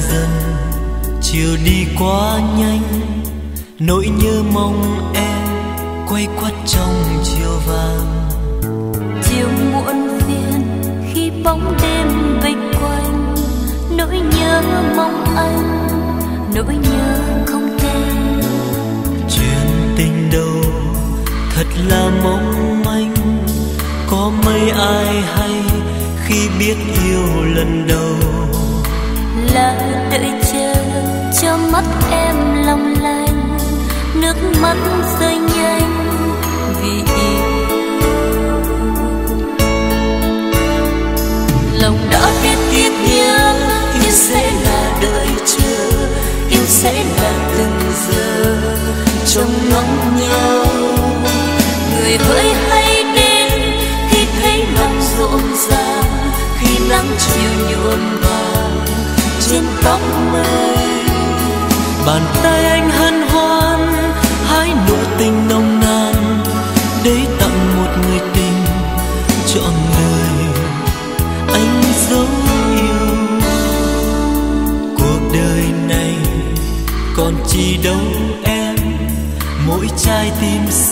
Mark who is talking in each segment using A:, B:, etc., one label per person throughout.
A: dần chiều đi quá nhanh nỗi nhớ mong em quay quắt trong chiều vàng.
B: Chiều muộn phiền khi bóng đêm vây quanh nỗi nhớ mong anh nỗi nhớ không tên
A: chuyện tình đầu thật là mong manh có mấy ai hay khi biết yêu lần đầu
B: là đợi chờ cho mắt em long lanh, nước mắt rơi nhanh vì yêu. Lòng đã biết tiếc nhớ yêu sẽ là đợi chờ yêu sẽ là từng giờ trong ngóng nhau. Người hỡi hay đến khi thấy lòng rộn ràng khi nắng chiều nhuộm trên tóc mây.
A: Bàn tay anh hân hoan, hái nụ tình nồng nàn, để tặng một người tình chọn đời. Anh dấu yêu, cuộc đời này còn chi đâu em, mỗi trái tim
B: xa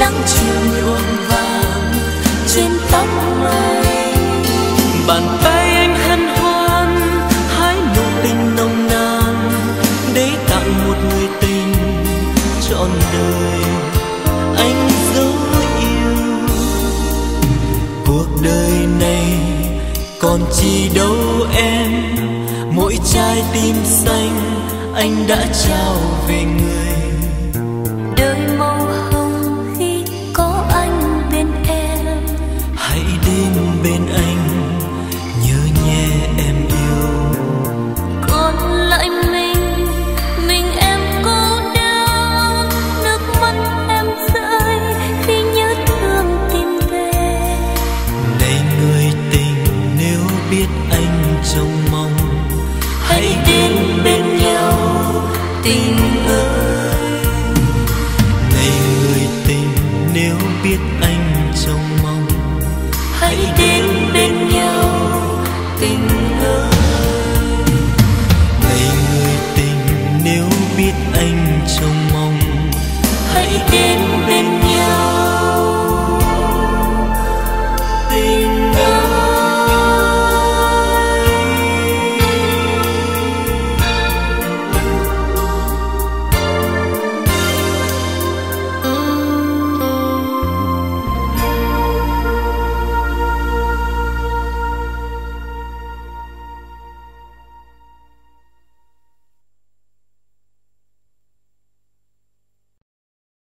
B: nắng chiều nhuộm vàng trên tóc mây
A: bàn tay anh hân hoan, hái nụ tình nồng nàn để tặng một người tình trọn đời anh dấu yêu. Cuộc đời này còn chi đâu em, mỗi trái tim xanh anh đã trao về người.
B: Đời mong